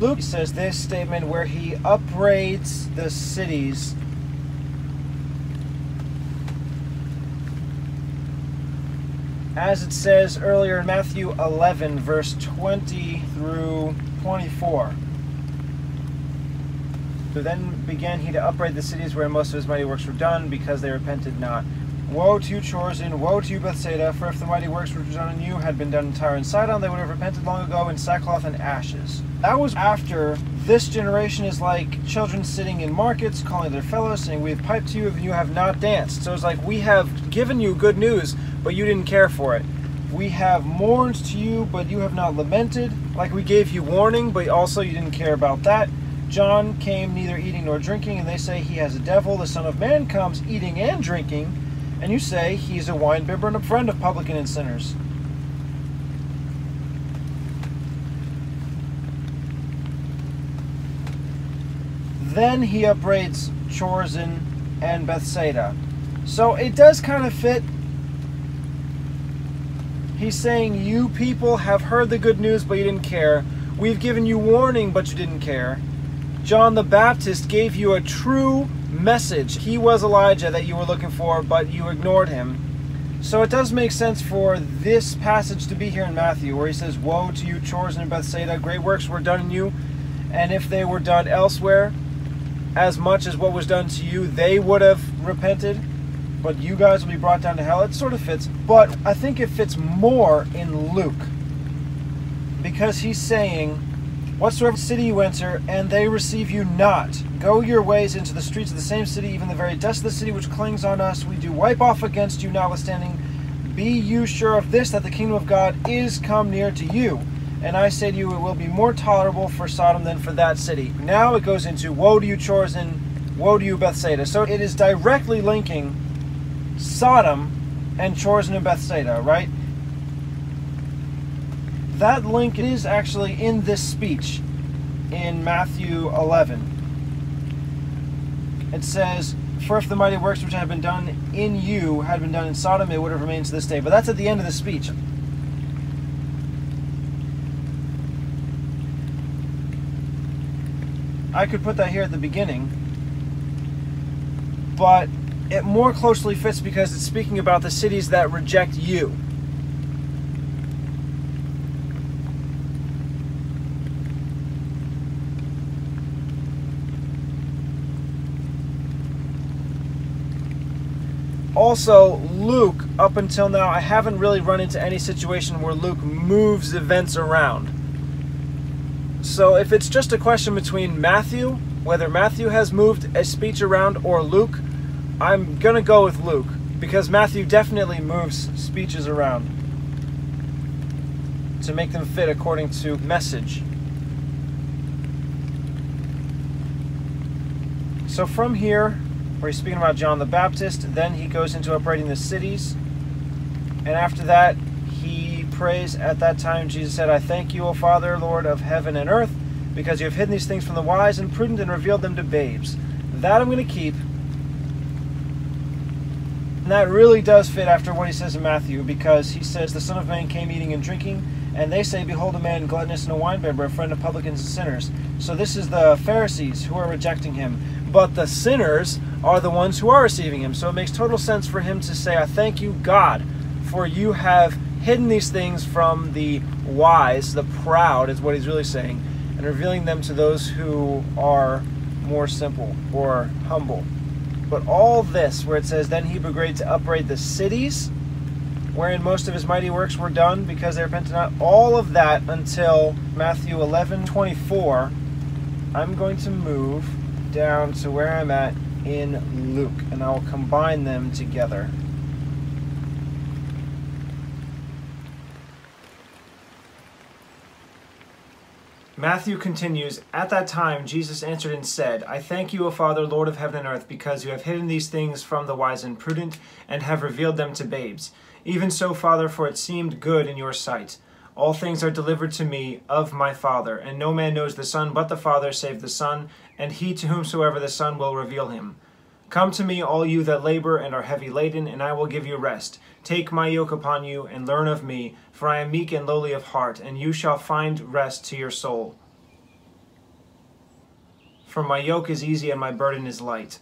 Luke says this statement where he upbraids the cities as it says earlier in Matthew 11, verse 20 through 24. So then began he to upbraid the cities where most of his mighty works were done, because they repented not. Woe to you, Chorazin! Woe to you, Bethsaida! For if the mighty works which were done in you had been done in Tyre and Sidon, they would have repented long ago in sackcloth and ashes. That was after this generation is like children sitting in markets, calling their fellows, saying, We have piped to you, and you have not danced. So it's like, We have given you good news, but you didn't care for it. We have mourned to you, but you have not lamented. Like we gave you warning, but also you didn't care about that. John came neither eating nor drinking, and they say he has a devil. The Son of Man comes eating and drinking, and you say he's a winebibber and a friend of publican and sinners. Then he upbraids Chorazin and Bethsaida. So it does kind of fit. He's saying, You people have heard the good news, but you didn't care. We've given you warning, but you didn't care. John the Baptist gave you a true message. He was Elijah that you were looking for, but you ignored him. So it does make sense for this passage to be here in Matthew, where he says, Woe to you, Chorazin and Bethsaida, great works were done in you, and if they were done elsewhere, as much as what was done to you, they would have repented, but you guys will be brought down to hell. It sort of fits, but I think it fits more in Luke because he's saying, Whatsoever city you enter, and they receive you not, go your ways into the streets of the same city, even the very dust of the city which clings on us, we do wipe off against you, notwithstanding. Be you sure of this, that the kingdom of God is come near to you. And I say to you, it will be more tolerable for Sodom than for that city. Now it goes into woe to you, Chorazin, woe to you, Bethsaida. So it is directly linking Sodom and Chorazin and Bethsaida, right? That link is actually in this speech in Matthew 11. It says, For if the mighty works which have been done in you had been done in Sodom, it would have remained to this day. But that's at the end of the speech. I could put that here at the beginning, but it more closely fits because it's speaking about the cities that reject you. Also, Luke, up until now, I haven't really run into any situation where Luke moves events around. So if it's just a question between Matthew, whether Matthew has moved a speech around, or Luke, I'm going to go with Luke because Matthew definitely moves speeches around to make them fit according to message. So from here, where he's speaking about John the Baptist, then he goes into upbraiding the cities. And after that, he prays at that time. Jesus said, I thank you, O Father, Lord of heaven and earth, because you have hidden these things from the wise and prudent and revealed them to babes. That I'm going to keep. And that really does fit after what he says in Matthew, because he says, The Son of Man came eating and drinking, and they say, Behold, a man gluttonous and a winebibber, a friend of publicans and sinners. So this is the Pharisees who are rejecting him. But the sinners are the ones who are receiving him. So it makes total sense for him to say, I thank you, God, for you have hidden these things from the wise, the proud, is what he's really saying, and revealing them to those who are more simple or humble. But all this, where it says, Then he began to upbraid the cities wherein most of his mighty works were done because they repented not, all of that until Matthew 11 24, I'm going to move down to where I'm at in Luke, and I will combine them together. Matthew continues, At that time Jesus answered and said, I thank you, O Father, Lord of heaven and earth, because you have hidden these things from the wise and prudent, and have revealed them to babes. Even so, Father, for it seemed good in your sight. All things are delivered to me of my Father, and no man knows the Son but the Father, save the Son, and he to whomsoever the Son will reveal him. Come to me, all you that labor and are heavy laden, and I will give you rest. Take my yoke upon you, and learn of me, for I am meek and lowly of heart, and you shall find rest to your soul. for my yoke is easy and my burden is light.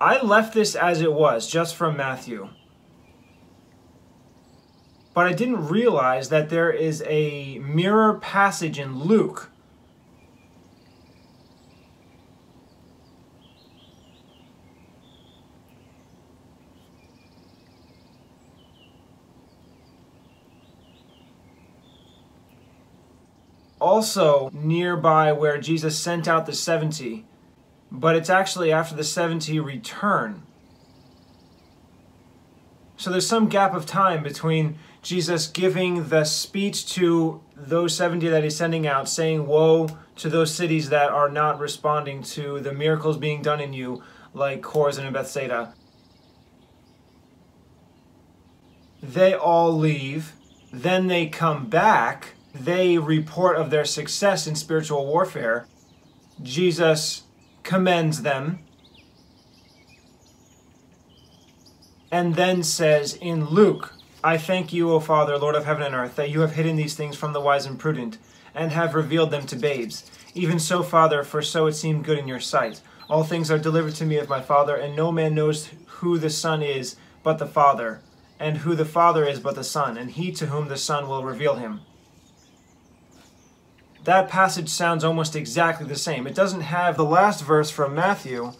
I left this as it was, just from Matthew. But I didn't realize that there is a mirror passage in Luke also nearby where Jesus sent out the 70, but it's actually after the 70 return. So there's some gap of time between Jesus giving the speech to those 70 that he's sending out, saying, Woe to those cities that are not responding to the miracles being done in you, like Chorazin and Bethsaida. They all leave, then they come back. They report of their success in spiritual warfare, Jesus commends them and then says in Luke, I thank you, O Father, Lord of heaven and earth, that you have hidden these things from the wise and prudent, and have revealed them to babes. Even so, Father, for so it seemed good in your sight. All things are delivered to me of my Father, and no man knows who the Son is but the Father, and who the Father is but the Son, and he to whom the Son will reveal him that passage sounds almost exactly the same. It doesn't have the last verse from Matthew,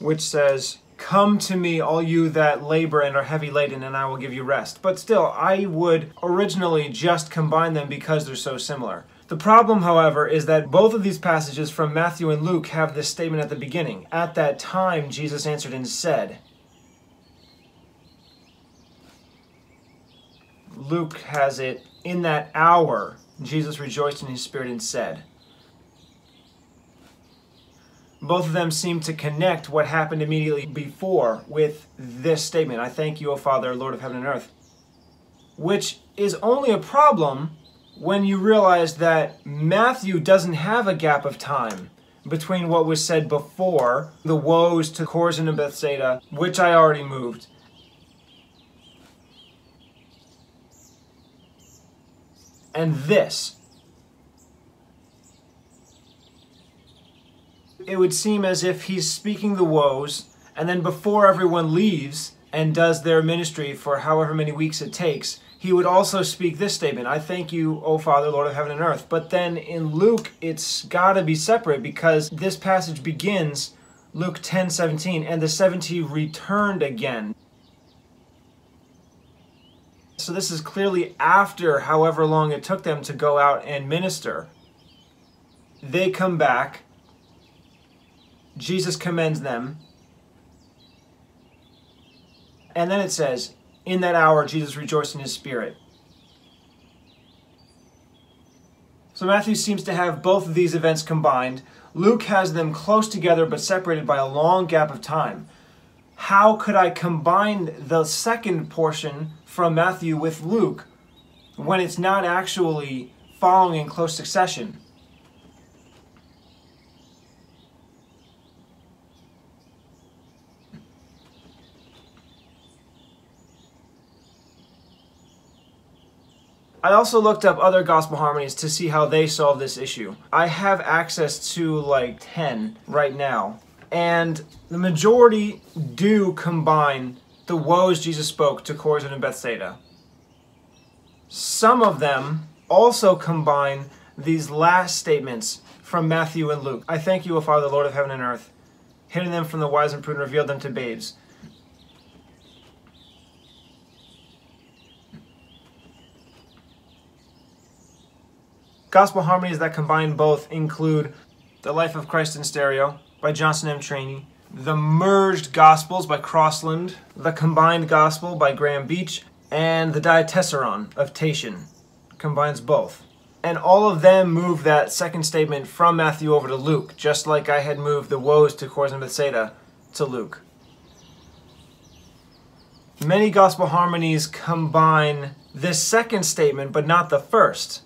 which says, Come to me, all you that labor and are heavy laden, and I will give you rest. But still, I would originally just combine them because they're so similar. The problem, however, is that both of these passages from Matthew and Luke have this statement at the beginning. At that time, Jesus answered and said. Luke has it, in that hour, Jesus rejoiced in his spirit and said. Both of them seem to connect what happened immediately before with this statement I thank you, O Father, Lord of heaven and earth. Which is only a problem when you realize that Matthew doesn't have a gap of time between what was said before, the woes to Chorazin and Bethsaida, which I already moved, and this. It would seem as if he's speaking the woes, and then before everyone leaves and does their ministry for however many weeks it takes, he would also speak this statement I thank you, O Father, Lord of heaven and earth. But then in Luke, it's got to be separate because this passage begins Luke 10 17, and the 70 returned again. So this is clearly after however long it took them to go out and minister. They come back. Jesus commends them. And then it says, In that hour, Jesus rejoiced in his spirit. So Matthew seems to have both of these events combined. Luke has them close together but separated by a long gap of time. How could I combine the second portion from Matthew with Luke when it's not actually following in close succession. I also looked up other gospel harmonies to see how they solve this issue. I have access to like 10 right now, and the majority do combine the woes Jesus spoke to Chorazin and Bethsaida. Some of them also combine these last statements from Matthew and Luke. I thank you, O Father, Lord of heaven and earth, hidden them from the wise and prudent, revealed them to babes. Gospel harmonies that combine both include The Life of Christ in Stereo by Johnston M. Cheney, the Merged Gospels by Crossland, The Combined Gospel by Graham Beach, and The Diatessaron of Tatian. Combines both. And all of them move that second statement from Matthew over to Luke, just like I had moved the woes to Chorazin Bethsaida to Luke. Many gospel harmonies combine this second statement, but not the first.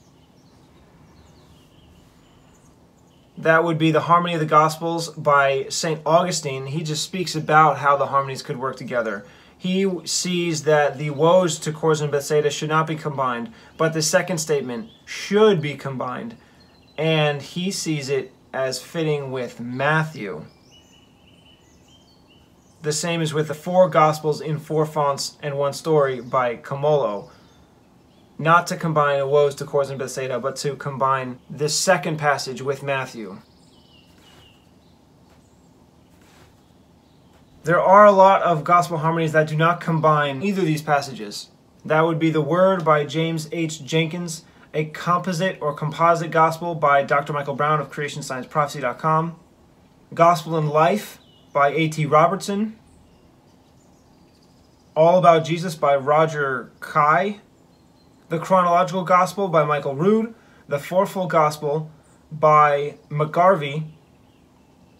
That would be the Harmony of the Gospels by St. Augustine. He just speaks about how the harmonies could work together. He sees that the woes to Chorazin and Bethsaida should not be combined, but the second statement should be combined. And he sees it as fitting with Matthew. The same is with the four Gospels in four fonts and one story by Camolo. Not to combine woes to Chorazin and Bethsaida, but to combine this second passage with Matthew. There are a lot of gospel harmonies that do not combine either of these passages. That would be The Word by James H. Jenkins, a composite or composite gospel by Dr. Michael Brown of CreationScienceProphecy.com, Gospel in Life by A.T. Robertson, All About Jesus by Roger Kai, The Chronological Gospel by Michael Rood, The Fourfold Gospel by McGarvey,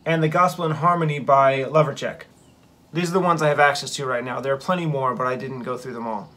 and The Gospel in Harmony by Lovercheck. These are the ones I have access to right now. There are plenty more, but I didn't go through them all.